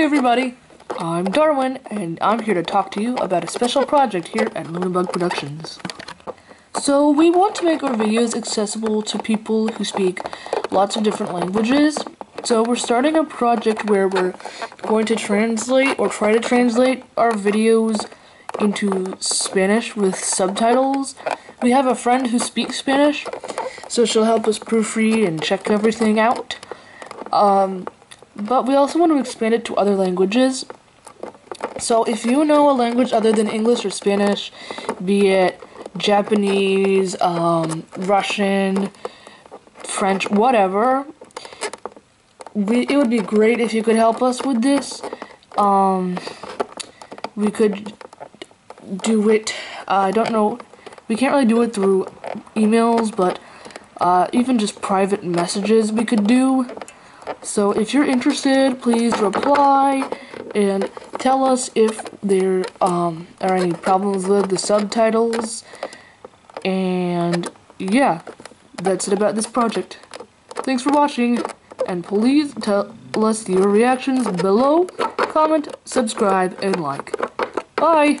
Hey everybody, I'm Darwin, and I'm here to talk to you about a special project here at Lunabug Productions. So, we want to make our videos accessible to people who speak lots of different languages. So, we're starting a project where we're going to translate or try to translate our videos into Spanish with subtitles. We have a friend who speaks Spanish, so she'll help us proofread and check everything out. Um, but we also want to expand it to other languages. So if you know a language other than English or Spanish, be it Japanese, um, Russian, French, whatever, we, it would be great if you could help us with this. Um, we could do it, uh, I don't know, we can't really do it through emails, but uh, even just private messages we could do. So if you're interested, please reply and tell us if there um, are any problems with the subtitles. And yeah, that's it about this project. Thanks for watching, and please tell us your reactions below, comment, subscribe, and like. Bye!